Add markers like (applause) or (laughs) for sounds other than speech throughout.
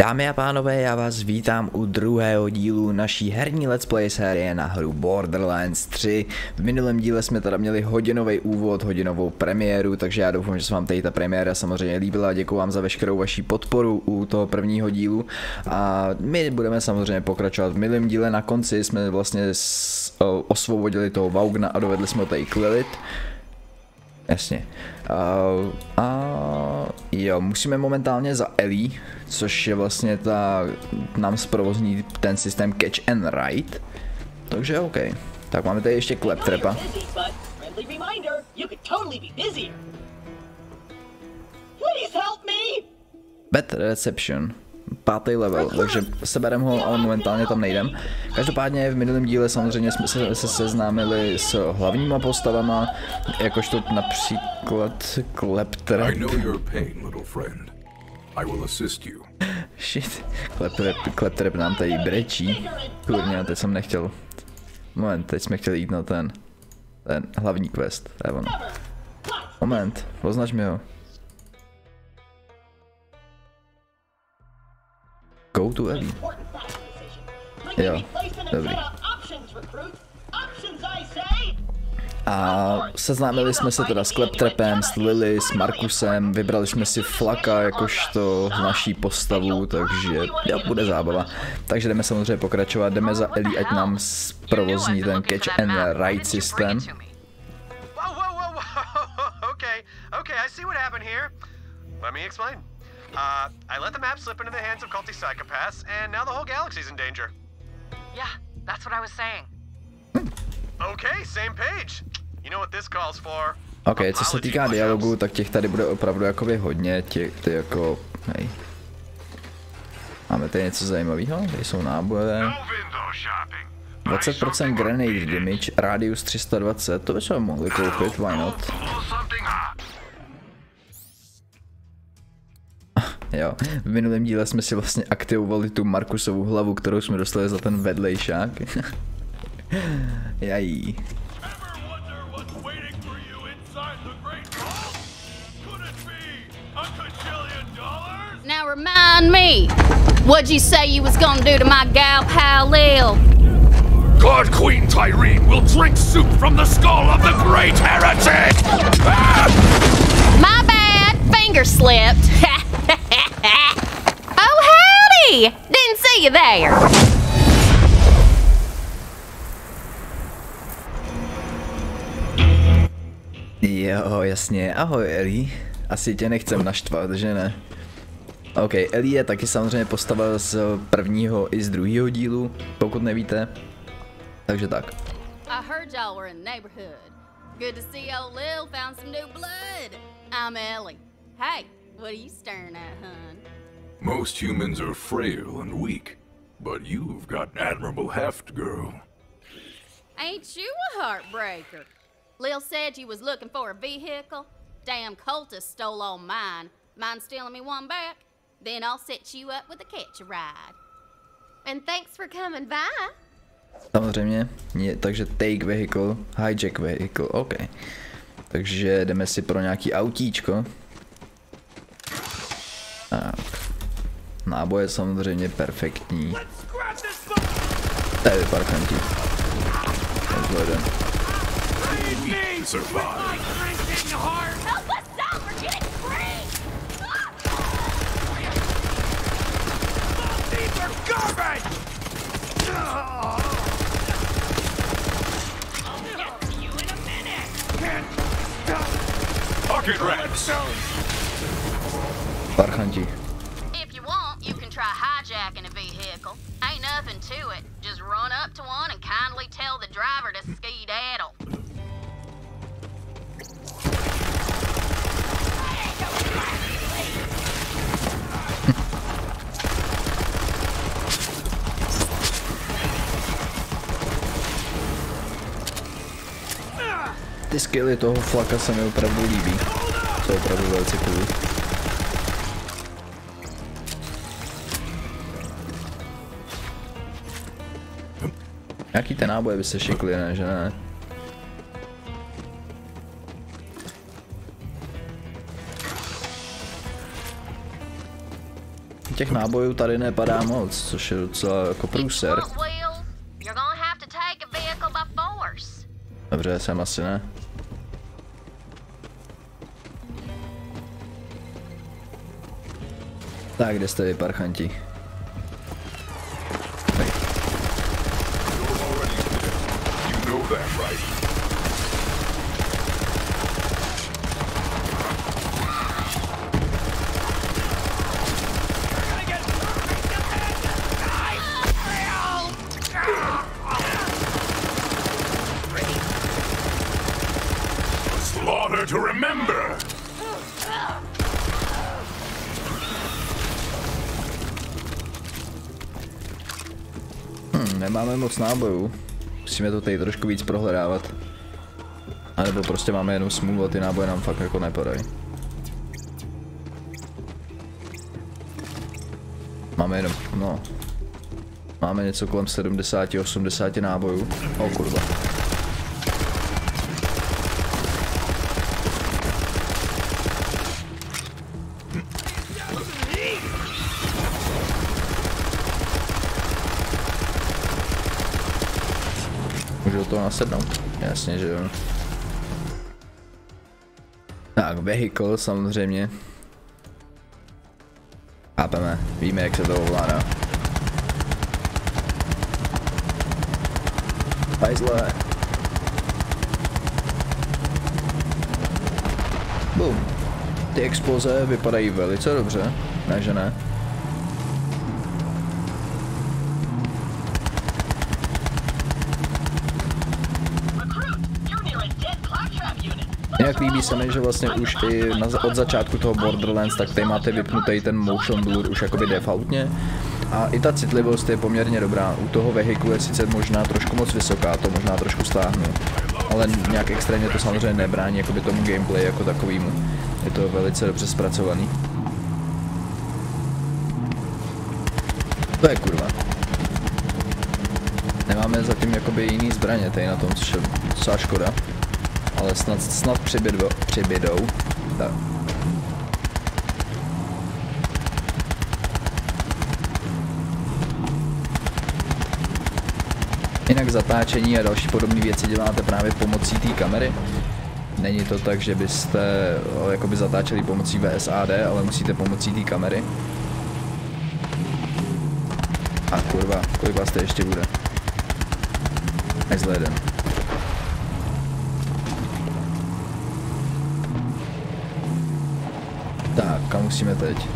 Dámy a pánové, já vás vítám u druhého dílu naší herní let's play série na hru Borderlands 3. V minulém díle jsme teda měli hodinový úvod, hodinovou premiéru, takže já doufám, že se vám tady ta premiéra samozřejmě líbila. Děkuji vám za veškerou vaši podporu u toho prvního dílu. A my budeme samozřejmě pokračovat v minulém díle. Na konci jsme vlastně osvobodili toho Vaugna a dovedli jsme ho tady k Lilith. Jasně. Uh, a jo, musíme momentálně za Ellie, což je vlastně ta, nám zprovozní ten systém Catch and Ride. Takže OK. Tak máme tady ještě Kleptrepa. Bad Reception pátý level, takže seberem ho, ale momentálně tam nejdem. Každopádně v minulém díle samozřejmě jsme se, se seznámili s hlavníma postavama, jakožto například Kleptrap. (laughs) Shit, Kleptrap, Kleptrap nám tady brečí. Kurně, teď jsem nechtěl. Moment, teď jsme chtěli jít na ten, ten hlavní quest, to je ono. Moment, označ mi ho. Go to Ellie. Jo, dobrý. A seznámili jsme se teda s Kleptrepem, s Lily, s Markusem, vybrali jsme si Flaka jakožto naší postavu, takže jo, bude zábava. Takže jdeme samozřejmě pokračovat, jdeme za Ellie, ať nám provozní ten catch and ride systém. (laughs) Okay, okay, I see what happened here. Let me explain. Uh, I let the map slip into the hands of culty psychopaths, and now the whole galaxy's in danger. Yeah, that's what I was saying. okay, same page. You know what this calls for? Ok, co se týká dialogu, tak těch tady bude opravdu jakoby hodně, těch, ty jako, hej. Máme tady něco zajímavého, tady jsou náboje. 20% grenade damage, radius 320, to by se mohli koupit, why not? Jo, v minulém díle jsme si vlastně aktivovali tu Markusovou hlavu, kterou jsme dostali za ten vedlejšák. (laughs) Jají. Now remind me, what'd you say you was gonna do to my gal pal Lil? God Queen Tyrene will drink soup from the skull of the great heretic! My bad, finger slipped. oh, howdy! Didn't see you there. Jo, jasně. Ahoj, Eli. Asi tě nechcem naštvat, že ne? OK, Eli je taky samozřejmě postava z prvního i z druhého dílu, pokud nevíte. Takže tak. I heard y'all were in the neighborhood. Good to see old Lil found some new blood. I'm Ellie. Hey, what are you staring at, hun? Most humans are frail and weak, but you've got admirable heft, girl. Ain't you a heartbreaker? Lil said you was looking for a vehicle. Damn cultist stole all mine. Mind stealing me one back? Then I'll set you up with a catch a ride. And thanks for coming by. Samozřejmě, je, takže take vehicle, hijack vehicle, OK. Takže jdeme si pro nějaký autíčko. Tak. Náboje samozřejmě perfektní. Tady parkanti. Pocket rats! Parchanti. Tell the driver to skedaddle. Ty skilly toho flaka se mi opravdu líbí. Jsou opravdu velice cool. Jaký ten náboje by se šikli, ne, že ne? těch nábojů tady nepadá moc, což je docela jako průser. Dobře, jsem asi ne. Tak, kde jste vy, parchanti? Moc nábojů. Musíme to tady trošku víc prohledávat. A nebo prostě máme jenom smůlu a ty náboje nám fakt jako nepadají. Máme jenom, no. Máme něco kolem 70-80 nábojů. O kurva. Nasednout? Jasně, že jo. Tak, vehicle samozřejmě. Chápeme, víme jak se to ovládá. Pajzle. Boom. Ty exploze vypadají velice dobře, ne že ne? Jinak líbí se mi, že vlastně už i na, od začátku toho Borderlands, tak tady máte vypnutý ten motion blur už jakoby defaultně. A i ta citlivost je poměrně dobrá. U toho vehiklu je sice možná trošku moc vysoká, to možná trošku stáhnu. Ale nějak extrémně to samozřejmě nebrání jakoby tomu gameplay jako takovýmu. Je to velice dobře zpracovaný. To je kurva. Nemáme zatím jakoby jiný zbraně tady na tom, což je docela škoda. Ale snad, snad přibědou, přibědou. Tak. Jinak zatáčení a další podobné věci děláte právě pomocí té kamery. Není to tak, že byste o, jakoby zatáčeli pomocí VSAD, ale musíte pomocí té kamery. A kurva, kolik vás to ještě bude? Next jeden. Tak, kam musíme teď?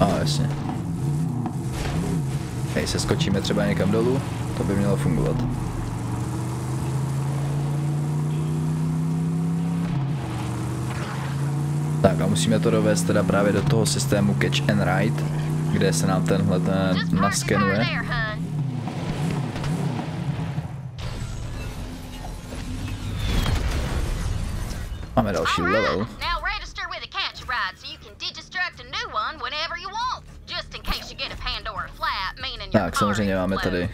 A jasně. Hej, se skočíme třeba někam dolů, to by mělo fungovat. Tak a musíme to dovést teda právě do toho systému Catch and Ride, kde se nám tenhle ten naskenuje. Máme tady.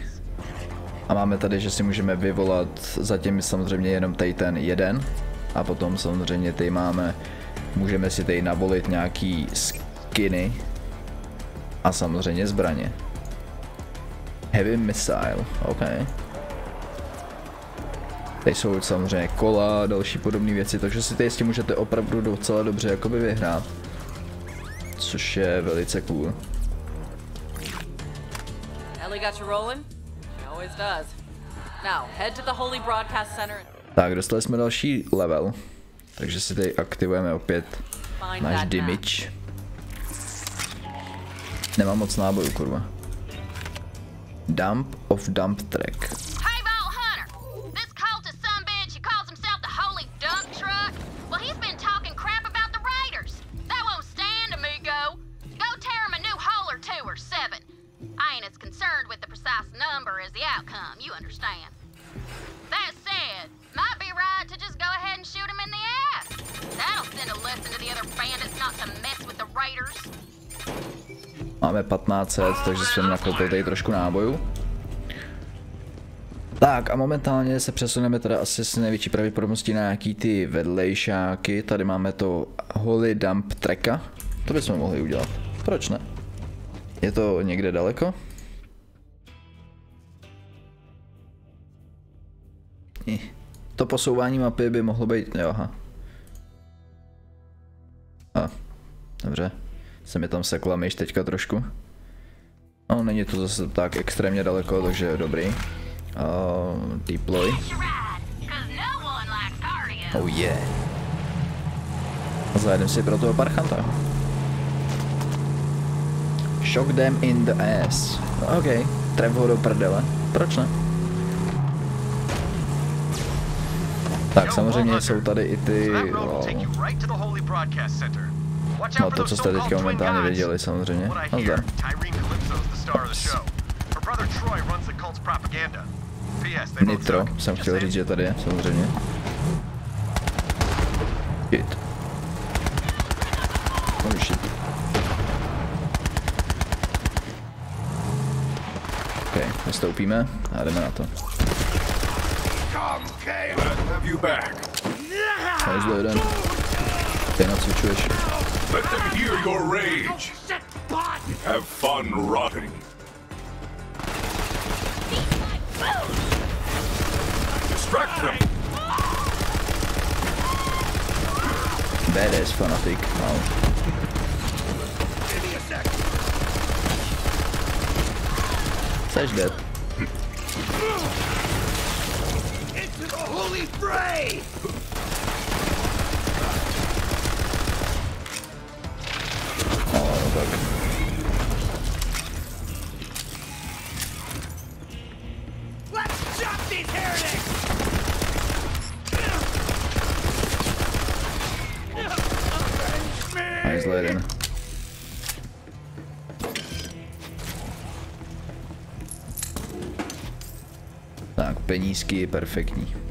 A máme tady, že si můžeme vyvolat zatím samozřejmě jenom tady ten jeden. A potom samozřejmě tady máme, můžeme si tady navolit nějaký skiny. A samozřejmě zbraně. Heavy missile, OK. Tady jsou samozřejmě kola a další podobné věci, takže si tady s tím můžete opravdu docela dobře jakoby vyhrát. Což je velice cool. Got you rolling? She always does. Now, head to the Holy Broadcast Center Tak, dostali jsme další level. Takže si tady aktivujeme opět náš damage. Nemám moc nábojů, kurva. Dump of dump track. Máme 1500, takže jsem nakoupil tady trošku nábojů. Tak a momentálně se přesuneme teda asi s největší pravděpodobností na nějaký ty vedlejšáky. Tady máme to Holy Dump Treka. To bychom mohli udělat. Proč ne? Je to někde daleko? To posouvání mapy by mohlo být, jo, aha. A, dobře. Se mi tam sekla myš teďka trošku. No, není to zase tak extrémně daleko, takže dobrý. Uh, deploy. Oh yeah. A zajedem si pro toho parchanta. Shock them in the ass. OK, tref ho do prdele. Proč ne? Tak samozřejmě jsou tady i ty... Oh. No to, co jste teďka momentálně viděli samozřejmě. No zde. Nitro, jsem chtěl říct, že tady je, samozřejmě. Hit. Oh shit. Ok, vystoupíme a jdeme na to. Have you back. Tady zde jeden. Ty nacvičuješ. Let them hear your rage. Have fun rotting. Distract them. Badass fanatik. Wow. Seš dead. Into the holy fray! Jeden. Tak, penízky je perfektní.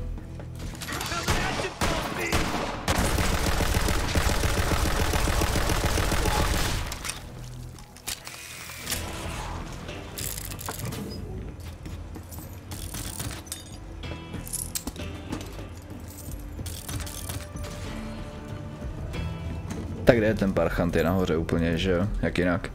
Je ten parchant? Je nahoře úplně, že jo? Jak jinak?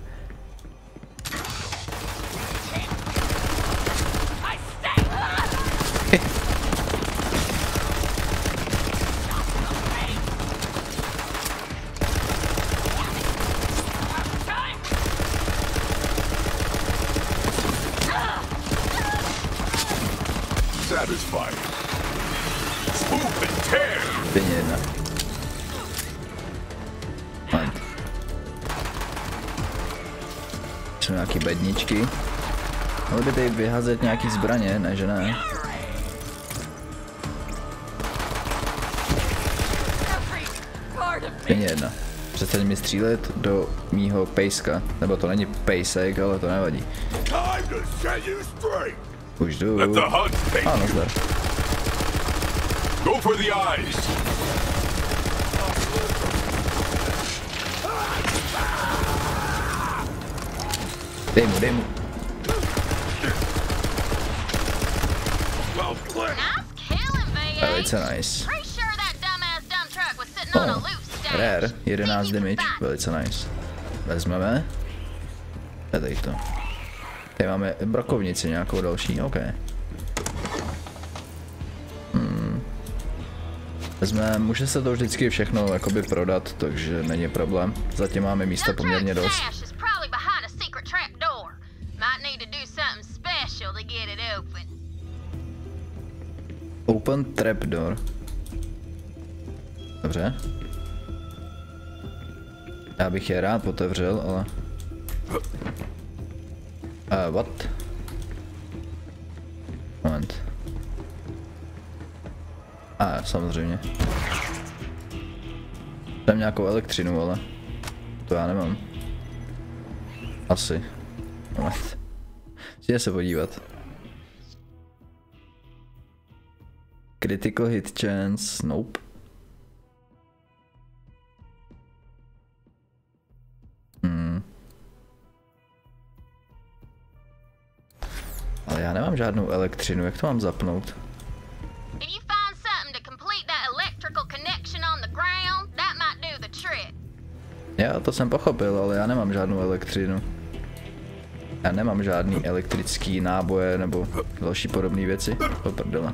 Satisfying. Swoop and tear. Stejně nějaký bedničky. Mohli by tady vyházet nějaký zbraně, ne že ne? Stejně jedna. Přestaň mi střílet do mýho pejska. Nebo to není pejsek, ale to nevadí. Už jdu. Let the hunt take A, you. nazdar. Go for the eyes. Sitting on a Oh, rare, 11 See if you damage, velice nice. Vezmeme. A tady to. Tady máme brokovnici nějakou další, OK. Hmm. Vezmeme, může se to vždycky všechno jakoby prodat, takže není problém. Zatím máme místa poměrně dost. Open trapdoor. Dobře. Já bych je rád otevřel, ale... Uh, what? Moment. A ah, samozřejmě. Tam nějakou elektřinu, ale... To já nemám. Asi. Moment. Musíme se podívat. Critical hit chance, nope. Hmm. Ale já nemám žádnou elektřinu, jak to mám zapnout? Já to jsem pochopil, ale já nemám žádnou elektřinu. Já nemám žádný elektrický náboje nebo další podobné věci. To prdele.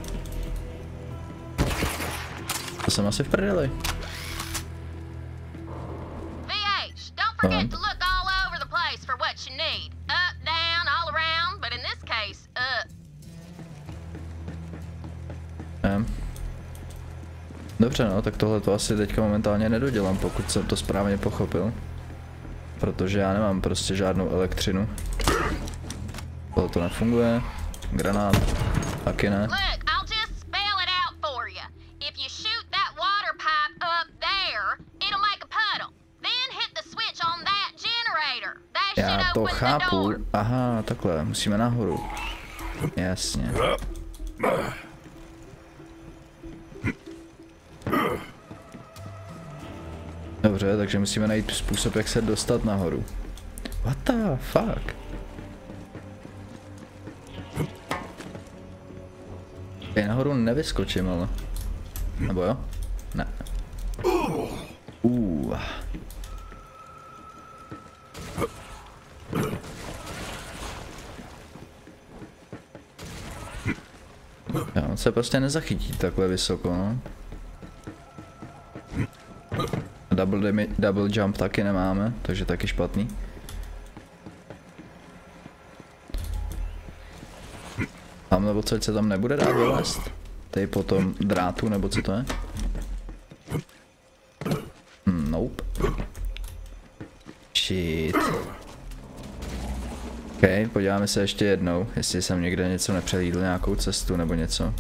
Jsem asi v prdeli. VH, don't forget to look all over the place for what you need. Up, down, all around, but in this case, up. Ne. Dobře no, tak tohle to asi teďka momentálně nedodělám, pokud jsem to správně pochopil. Protože já nemám prostě žádnou elektřinu. Tohle to nefunguje. Granát. Taky ne. Look, chápu. Aha, takhle, musíme nahoru. Jasně. Dobře, takže musíme najít způsob, jak se dostat nahoru. What the fuck? Já nahoru nevyskočím, ale. Nebo jo? Se prostě nezachytí takhle vysoko, no. Double, double jump taky nemáme, takže taky špatný. Tamhle odsaď se tam nebude dát vylézt? Tady po tom drátu, nebo co to je? Hmm, nope. Shit. OK, podíváme se ještě jednou, jestli jsem někde něco nepřelídl, nějakou cestu nebo něco.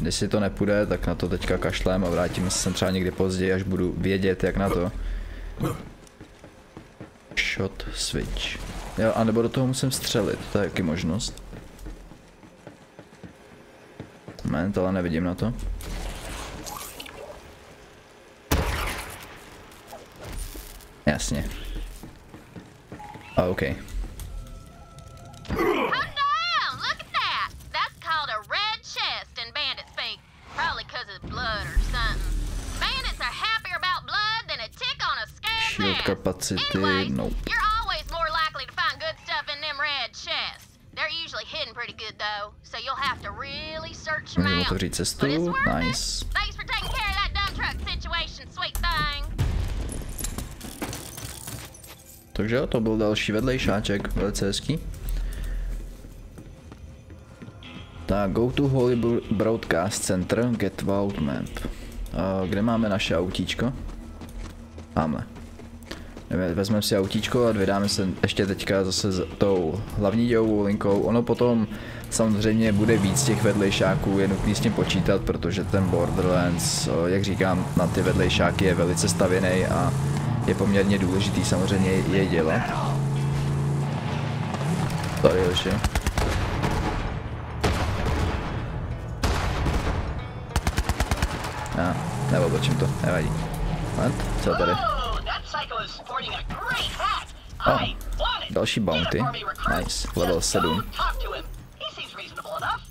Když si to nepůjde, tak na to teďka kašlem a vrátíme se sem třeba někdy později, až budu vědět, jak na to. Shot switch. Jo, anebo do toho musím střelit, to je taky možnost. Moment, ale nevidím na to. Jasně. A OK. Capacity, Anyways, nope. you're always more likely to find good stuff in them red chests. They're usually hidden pretty good though, so you'll have to really search them Můžu out. otevřít cestu, nice. it. Thanks for taking care of that dump truck situation, sweet thing. Takže jo, to byl další vedlejšáček, velice hezký. Tak, go to Holy Bro- Broadcast Center, get vault map. A kde máme naše autíčko? Tamhle. Vezmeme si autíčko a vydáme se ještě teďka zase s tou hlavní dějovou linkou. Ono potom samozřejmě bude víc těch vedlejšáků, je nutný s tím počítat, protože ten Borderlands, jak říkám, na ty vedlejšáky je velice stavěný a je poměrně důležitý samozřejmě je dělat. Tady ještě. Já, neoblečím to, nevadí. Moment, co tady? Oh, that psycho is sporting a great hat. Oh, I want it. další bounty. Get it for me, recruit. Nice, level Just 7. go Talk to him. He seems reasonable enough.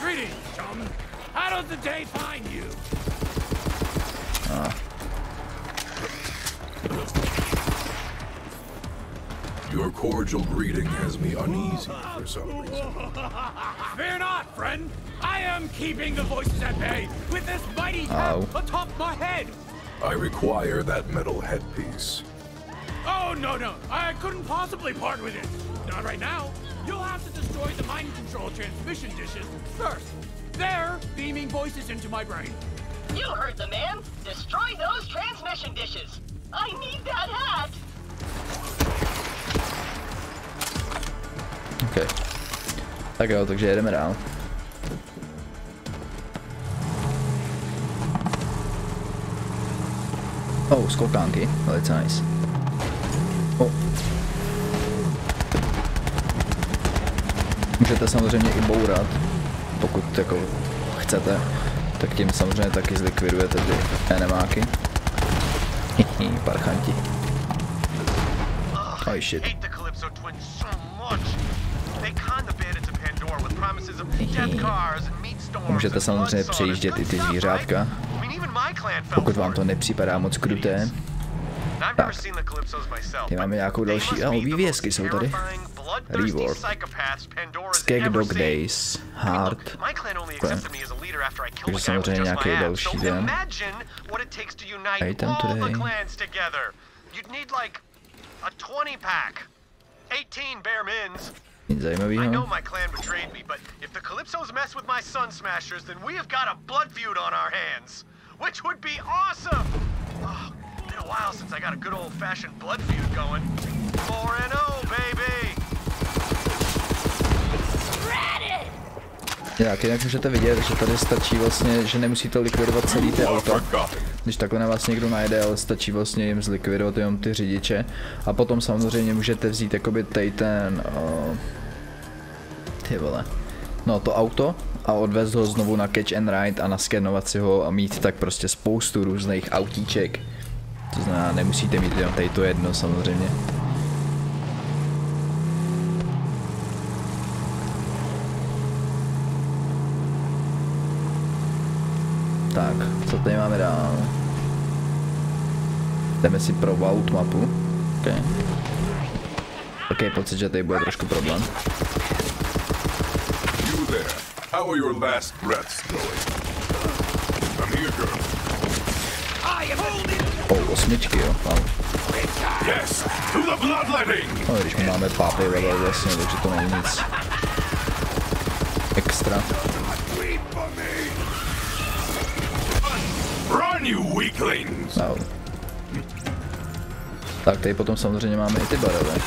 Greetings, chum. How does the day find you? Your cordial greeting has me uneasy for some reason. (laughs) Fear not, friend. I am keeping the voices at bay with this mighty hat Ow. atop my head. I require that metal headpiece. Oh, no, no. I couldn't possibly part with it. Not right now. You'll have to destroy the mind control transmission dishes first. They're beaming voices into my brain. You heard the man. Destroy those transmission dishes. I need that hat. OK. Tak jo, takže jedeme dál. Oh, skokánky, velice nice. Můžete samozřejmě i bourat, pokud jako chcete, tak tím samozřejmě taky zlikvidujete ty enemáky. Parchanti. Oh shit. Můžete samozřejmě přejíždět i ty zvířátka, pokud vám to nepřipadá moc kruté. Tak. Tady máme nějakou další- a, the vývězky jsou tady. Terrifying, bloodthirsty Reward. psychopaths Pandora's Skeg ever Dog seen. Days, Hard. Look, my clan only Okay. accepted me as a leader after I killed Takže a guy with samozřejmě just nějaký my abs. další So den. imagine what it takes to unite Item all today. the clans together. You'd need like a 20 pack. 18 bare mins. Nic I know zajímavého. my clan betrayed me, but if the Calypsos mess with my Sun Smashers, then we have got a blood feud on our hands. Which would be awesome! Oh, been a while since I got a good old fashioned blood feud going. 4 and 0, baby! Jak jinak můžete vidět, že tady stačí vlastně, že nemusíte likvidovat celý ty. Forgotten. Když takhle na vás někdo najde, ale stačí vlastně jim zlikvidovat jenom ty řidiče. A potom samozřejmě můžete vzít jakoby tej ten... Uh, ty vole. No to auto a odvést ho znovu na catch and ride a naskenovat si ho a mít tak prostě spoustu různých autíček. To znamená, nemusíte mít jenom tady to jedno samozřejmě. Tak, co tady máme dál? Jdeme si pro vault mapu. Ok. Ok, pocit, že tady bude trošku problém. You there. How are your last breaths going? Come here, girl. O, oh, osmičky, jo. Wow. Yes, to the bloodletting! No, když my máme pátý level vlastně, takže to není nic extra. Run, you weaklings! Wow. Tak tady potom samozřejmě máme i ty barely,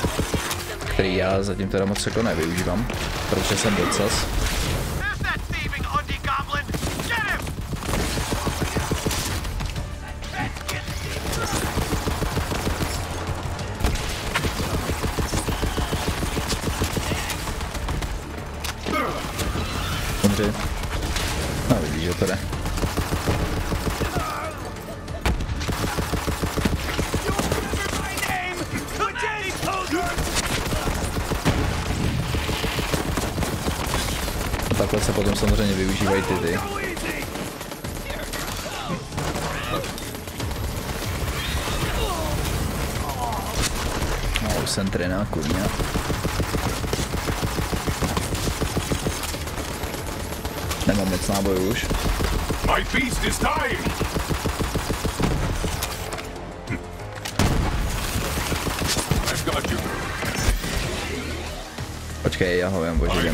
který já zatím teda moc jako nevyužívám, protože jsem docas. Ty ty. No, sentrina, kurňa. Nemám moc nábojů už. My feast is time! I've got you. Počkej, já ho vím, bože,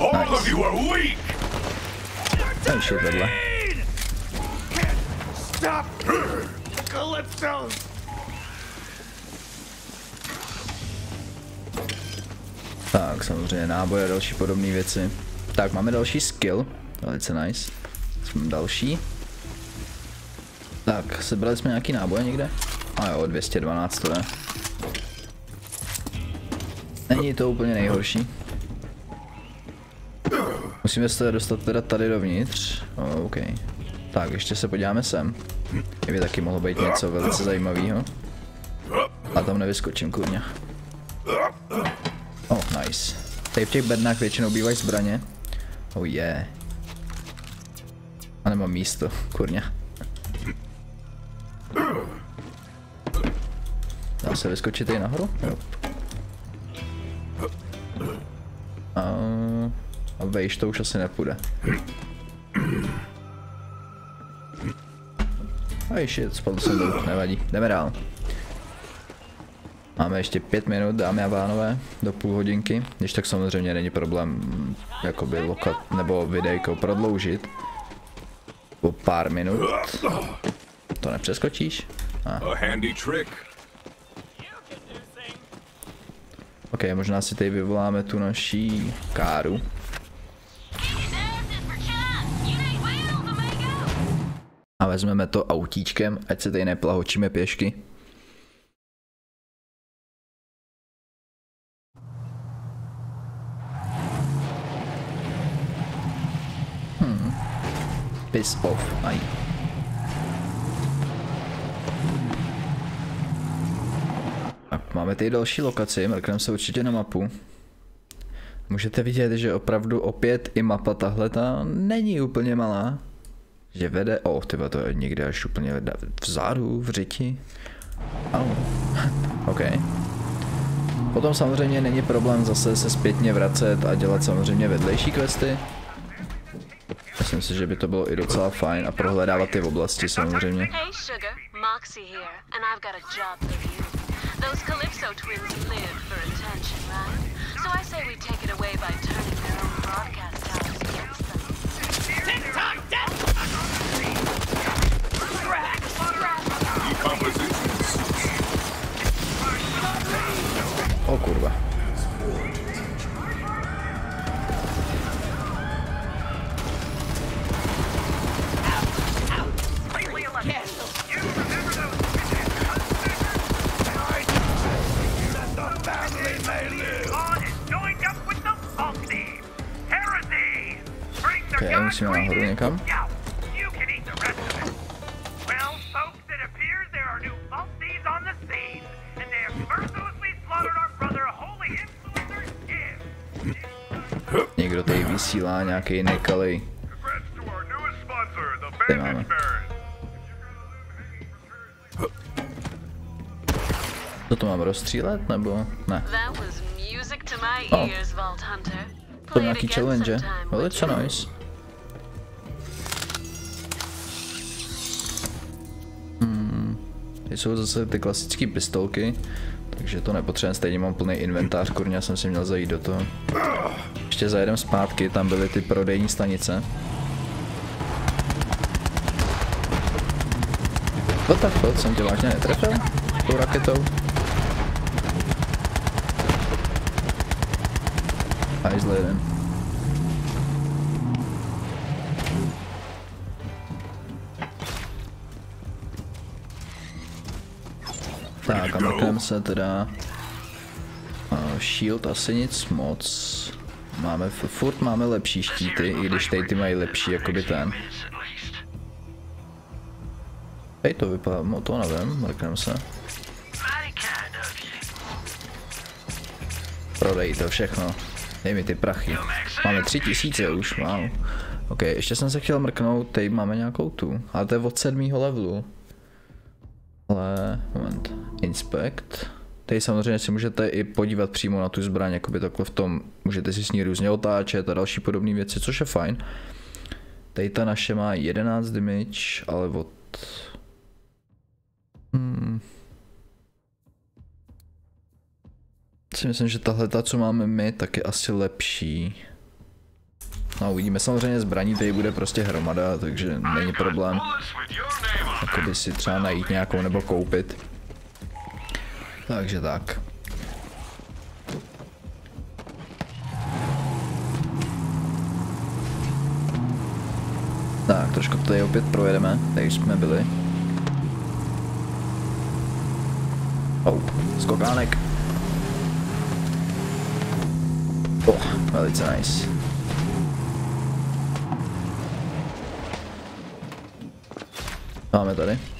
All Nice. of you are weak! Ten shit vedle. Stop! Calypso! Tak, samozřejmě náboje a další podobné věci. Tak, máme další skill. Velice nice. Jsme další. Tak, sebrali jsme nějaký náboje někde? A jo, 212 to jde. Není to úplně nejhorší. Musíme se dostat teda tady dovnitř. Oh, OK. Tak, ještě se podíváme sem. Kdyby taky mohlo být něco velice zajímavého. A tam nevyskočím, kurňa. Oh, nice. Tady v těch bednách většinou bývají zbraně. Oh yeah. A nemám místo, kurňa. Dá se vyskočit tady nahoru? Jo. Vejš to už asi nepůjde. Aj shit, spadl jsem dolů, nevadí, jdeme dál. Máme ještě pět minut, dámy a pánové, do půl hodinky, když tak samozřejmě není problém jakoby lokat nebo videjko prodloužit po pár minut. To nepřeskočíš? A, A trick. Ok, možná si tady vyvoláme tu naší káru. A vezmeme to autíčkem, ať se tady neplahočíme pěšky. Hmm. Piss off. Aj. Tak máme tady další lokaci, mrkneme se určitě na mapu. Můžete vidět, že opravdu opět i mapa tahle ta není úplně malá. Že vede, o, tyba to je někde až úplně vzadu, v řiti. Au. (laughs) OK. Potom samozřejmě není problém zase se zpětně vracet a dělat samozřejmě vedlejší questy. Myslím si, že by to bylo i docela fajn a prohledávat ty oblasti samozřejmě. Those Calypso twins live for attention, right? So I say we take it away by turning their own nějaký the Tady máme. Co to mám rozstřílet, nebo ne? Oh. To nějaký challenge. a nice. Hmm. Tady jsou zase ty klasické pistolky, takže to nepotřebujeme, stejně mám plný inventář, kurňa jsem si měl zajít do toho. Ještě zajedem zpátky, tam byly ty prodejní stanice. What the fuck, jsem tě vážně netrefil? Tou raketou? Hajzl jeden. Tak a se teda. Uh, shield asi nic moc. Máme, furt máme lepší štíty, i když tady ty mají lepší jakoby ten. Hej, to vypadá, no to nevím, mrkneme se. Prodej to všechno. Dej mi ty prachy. Máme tři tisíce už, wow. Ok, ještě jsem se chtěl mrknout, tady máme nějakou tu, ale to je od sedmého levelu. Ale, moment, inspect. Tady samozřejmě si můžete i podívat přímo na tu zbraň, jakoby takhle v tom, můžete si s ní různě otáčet a další podobné věci, což je fajn. Tady ta naše má 11 damage, ale od... Hmm. Si myslím, že tahle ta, co máme my, tak je asi lepší. No uvidíme, samozřejmě zbraní tady bude prostě hromada, takže není problém. Jakoby si třeba najít nějakou nebo koupit. Takže tak. Tak, trošku tady opět projedeme, tady jsme byli. Oh, skokánek. Oh, velice nice. Máme tady.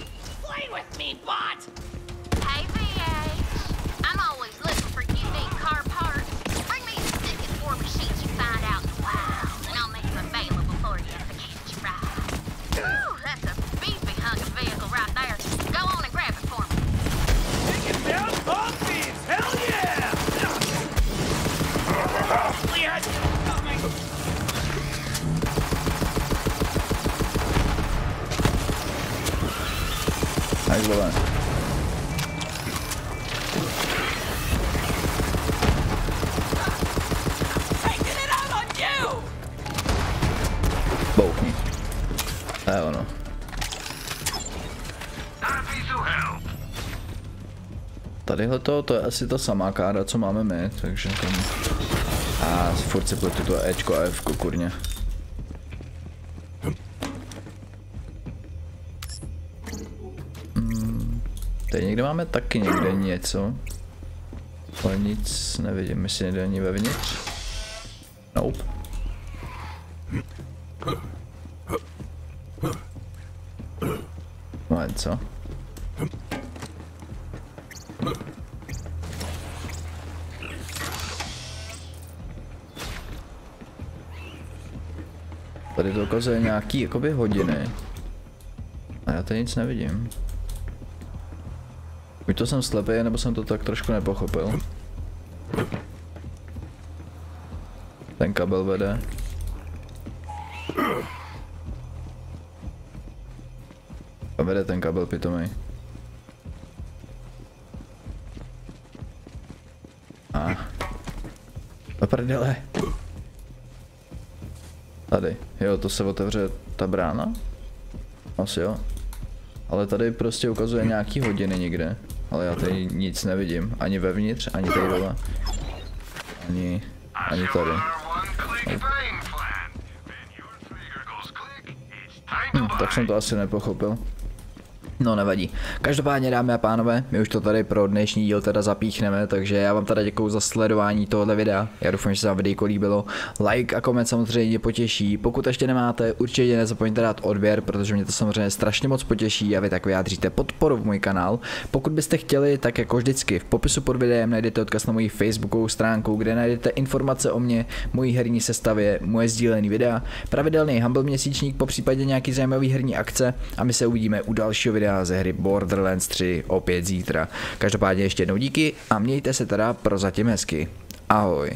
You! Bouchni. To je ono. Tadyhle to, to je asi ta samá kára, co máme my, takže tam... A furt si pletu to Ečko a Fko, kurně. Tady někde máme taky někde něco. Ale nic nevidím, jestli nejde ani vevnitř. Nope. No a co? Tady to ukazuje nějaký jakoby hodiny. A já tady nic nevidím. Buď to jsem slepý, nebo jsem to tak trošku nepochopil. Ten kabel vede. A vede ten kabel pitomý. A. Do prdele. Tady. Jo, to se otevře ta brána? Asi jo. Ale tady prostě ukazuje nějaký hodiny někde. Ale já tady nic nevidím. Ani vevnitř, ani tady dole. Ani, ani tady. Hm, tak jsem to asi nepochopil. No nevadí. Každopádně dámy a pánové, my už to tady pro dnešní díl teda zapíchneme, takže já vám teda děkuji za sledování tohoto videa. Já doufám, že se vám videjko líbilo. Like a koment samozřejmě potěší. Pokud ještě nemáte, určitě nezapomeňte dát odběr, protože mě to samozřejmě strašně moc potěší a vy tak vyjádříte podporu v můj kanál. Pokud byste chtěli, tak jako vždycky v popisu pod videem najdete odkaz na moji facebookovou stránku, kde najdete informace o mě, mojí herní sestavě, moje sdílený videa, pravidelný Humble měsíčník, po případě nějaký zajímavý herní akce a my se uvidíme u dalšího videa videa ze hry Borderlands 3 opět zítra. Každopádně ještě jednou díky a mějte se teda prozatím hezky. Ahoj.